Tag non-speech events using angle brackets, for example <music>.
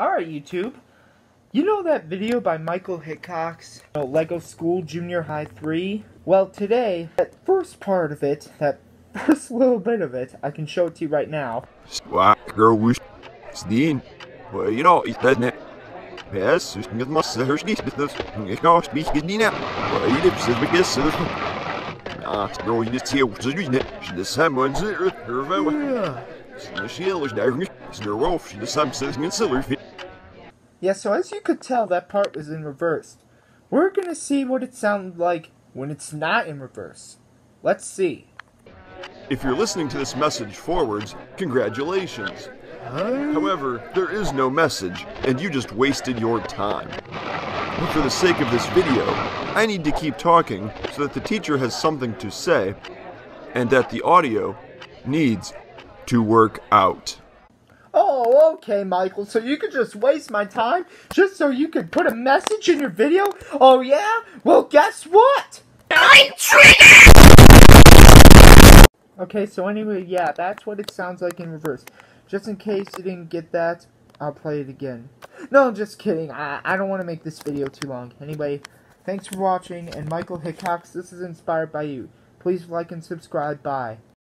Alright, YouTube. You know that video by Michael Hickox, you know, Lego School Junior High 3? Well, today, that first part of it, that <laughs> first little bit of it, I can show it to you right now. Skvakarus Stin. Well, you know, it's net. Yes, it's not my sister's business. It's not speaking Nina. Well, you live says because so. Ah, no, you just see what's the reason. She the someone's. Yeah. She is there. It's the wolf. She the some says in silver. Yeah, so as you could tell, that part was in reverse. We're gonna see what it sounded like when it's not in reverse. Let's see. If you're listening to this message forwards, congratulations. However, there is no message, and you just wasted your time. But for the sake of this video, I need to keep talking so that the teacher has something to say, and that the audio needs to work out. Oh, okay, Michael. So you could just waste my time just so you could put a message in your video? Oh, yeah? Well, guess what? I'm triggered! Okay, so anyway, yeah, that's what it sounds like in reverse. Just in case you didn't get that, I'll play it again. No, I'm just kidding. I, I don't want to make this video too long. Anyway, thanks for watching, and Michael Hickox, this is inspired by you. Please like and subscribe. Bye.